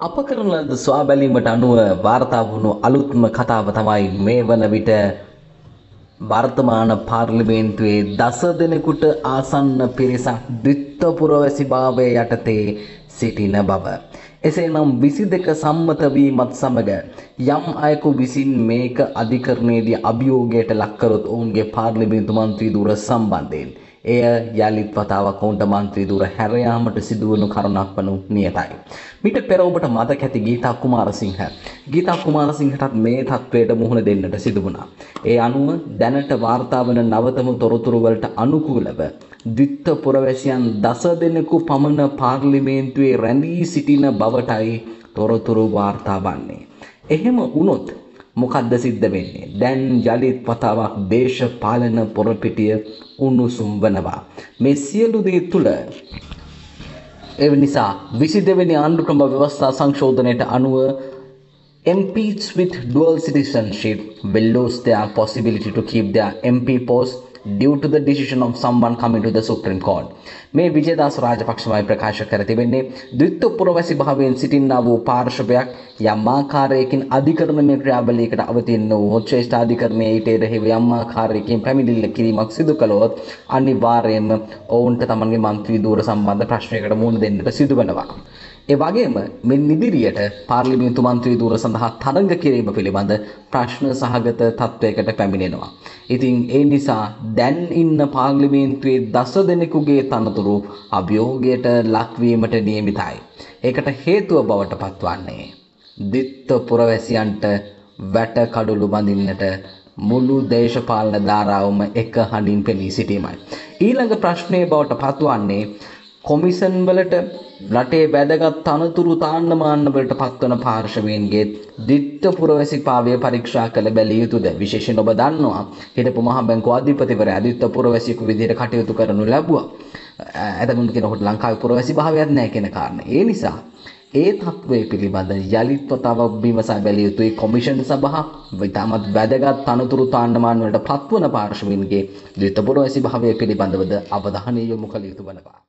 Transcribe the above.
අප කරන ලද සොයා බැලීමට අනුව වාර්තා වුණු අලුත්ම කතාව තමයි මේ වන විට වර්තමාන පාර්ලිමේන්තුවේ දස දෙනෙකුට ආසන්න පිරිසක් ද්විත්ව පුරවැසිභාවය යටතේ සිටින බව. එසේනම් විසි දෙක සම්මත වීමත් සමග යම් අයෙකු විසින් මේක අධිකරණයේදී අභියෝගයට ලක්කරොත් ඔවුන්ගේ පාර්ලිමේන්තු මන්ත්‍රී දුර සම්බන්ධයෙන් එය යළිත් වතාවක් ඔවුන්ට මන්ත්‍රී දුර හැර යාමට සිදුවනු කරුණක් වනු නියතයි. මිට පෙර ඔබට මතක ඇති ගීතා කුමාරසිංහ. ගීතා කුමාරසිංහටත් මේ තත්ත්වයට මුහුණ දෙන්නට සිදු වුණා. ඒ අනුව දැනට වාර්තා වන නවතම තොරතුරු වලට අනුකූලව ද්විත්ව පුරවැසියන් දස දෙනෙකු පමණ පාර්ලිමේන්තුවේ රැඳී සිටින බවටයි තොරතුරු වාර්තා වන්නේ. එහෙම වුණොත් මොකද්ද සිද්ධ වෙන්නේ? දැන් යලිත් වතාවක් දේශපාලන පොරපිටිය උණුසුම් වනවා. මේ සියලු දේ තුල ඒ නිසා 22 වෙනි ආණ්ඩුක්‍රම ව්‍යවස්ථා සංශෝධනයට අනුව MPs with dual citizenship will lose their possibility to keep their MP post due to the decision of someone coming to the Supreme Court. මේ විජේදාස රාජපක්ෂමයි ප්‍රකාශ කර තිබෙන්නේ ද්විත්ව පුරවැසි භාවයෙන් සිටින්නා වූ පාර්ශවයක් යම් ආකාරයකින් අධිකරණමය ක්‍රියාවලියකට අවතීර්ණ වූ ශ්‍රේෂ්ඨ අධිකරණයේ ඊට එරෙහිව යම් ආකාරයකින් පැමිණිල්ල කිරීමක් සිදු කළොත් අනිවාර්යයෙන්ම ඔවුන්ට තමන්ගේ මන්ත්‍රී ධූර සම්බන්ධ ප්‍රශ්නයකට මුහුණ දෙන්නට සිදු වෙනවා. ඒ වගේම මෙන් ඉදිරියට පාර්ලිමේන්තු මන්ත්‍රී ධූර සඳහා තරඟ කිරීම පිළිබඳ ප්‍රශ්න සහගත තත්වයකට පැමිණෙනවා. ඉතින් ඒ නිසා දැන් ඉන්න පාර්ලිමේන්තුවේ දස දෙනෙකුගේ තනතුරු අභියෝගයට ලක්වීමට නියමිතයි. ඒකට හේතුව බවට පත්වන්නේ දිත්ත පුරවැසියන්ට වැට කඩුළු බඳින්නට මුළු දේශපාලන ධාරාවම එක හඬින් පෙනී සිටීමයි. ඊළඟ ප්‍රශ්නය බවට පත්වන්නේ කොමිසන් වලට රටේ වැදගත් තනතුරු තාන්න මාන්න වලට පත්වන පාර්ශවයන්ගේ දිත්ත පුරවැසිභාවය පරීක්ෂා කළ බැලිය යුතුද? විශේෂයෙන් ඔබ දන්නවා හිටපු මහ බැංකුව අධිපතිවරයා දිත්ත පුරවැසියෙකු විදිහට කටයුතු කරනු ලැබුවා. ඇතමුන් කෙනෙකුට ලංකාවේ පුරවැසි භාවයක් නැහැ කියන කාරණේ. ඒ නිසා ඒ තත්ත්වය පිළිබඳ යළිත් වතාවක් විමසා බැලිය යුතුයි. කොමිෂන් සභා ඉතාමත් වැදගත් තනතුරු තාණ්ඩමාන වලට පත්වන පාර්ශවයන්ගේ ද්විත පුරවැසි භාවය පිළිබඳවද අවධානය යොමු කළ යුතු වනවා.